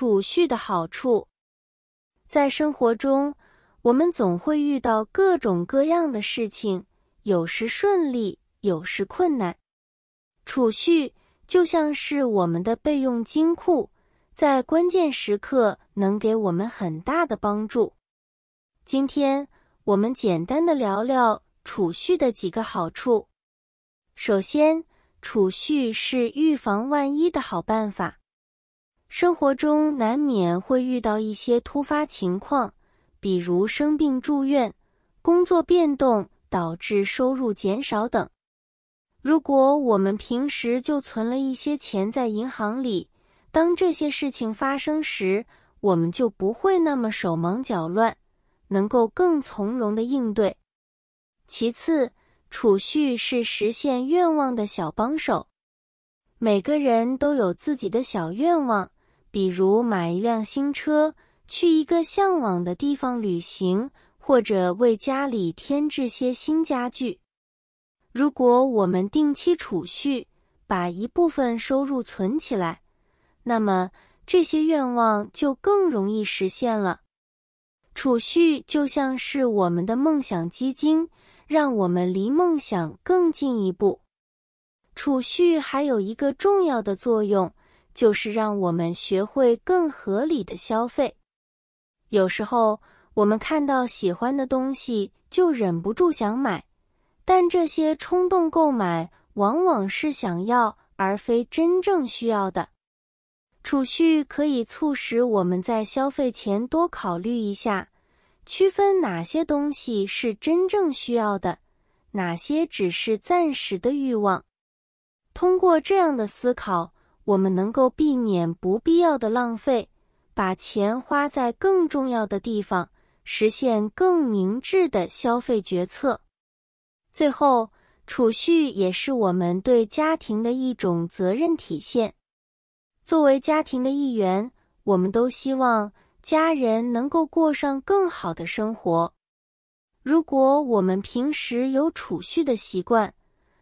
储蓄的好处。在生活中，我们总会遇到各种各样的事情，有时顺利，有时困难。储蓄就像是我们的备用金库，在关键时刻能给我们很大的帮助。今天我们简单的聊聊储蓄的几个好处。首先，储蓄是预防万一的好办法。生活中难免会遇到一些突发情况，比如生病住院、工作变动导致收入减少等。如果我们平时就存了一些钱在银行里，当这些事情发生时，我们就不会那么手忙脚乱，能够更从容的应对。其次，储蓄是实现愿望的小帮手。每个人都有自己的小愿望。比如买一辆新车，去一个向往的地方旅行，或者为家里添置些新家具。如果我们定期储蓄，把一部分收入存起来，那么这些愿望就更容易实现了。储蓄就像是我们的梦想基金，让我们离梦想更进一步。储蓄还有一个重要的作用。就是让我们学会更合理的消费。有时候我们看到喜欢的东西就忍不住想买，但这些冲动购买往往是想要而非真正需要的。储蓄可以促使我们在消费前多考虑一下，区分哪些东西是真正需要的，哪些只是暂时的欲望。通过这样的思考。我们能够避免不必要的浪费，把钱花在更重要的地方，实现更明智的消费决策。最后，储蓄也是我们对家庭的一种责任体现。作为家庭的一员，我们都希望家人能够过上更好的生活。如果我们平时有储蓄的习惯，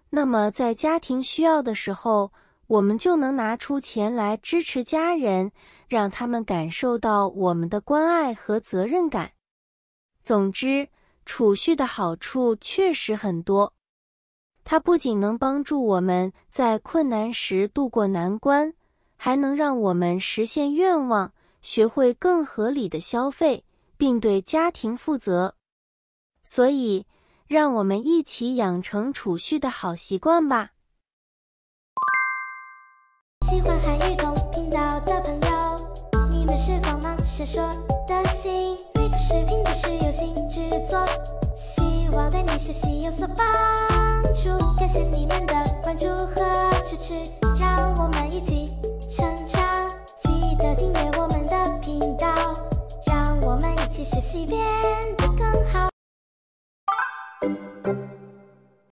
那么在家庭需要的时候，我们就能拿出钱来支持家人，让他们感受到我们的关爱和责任感。总之，储蓄的好处确实很多。它不仅能帮助我们在困难时度过难关，还能让我们实现愿望，学会更合理的消费，并对家庭负责。所以，让我们一起养成储蓄的好习惯吧。喜欢韩语同频道的朋友，你们是光芒闪烁的星。每个视频都是用心制作，希望对你学习有所帮助。感谢你们的关注和支持，让我们一起成长。记得订阅我们的频道，让我们一起学习别。